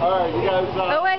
All right, you guys. Uh, Oh wait.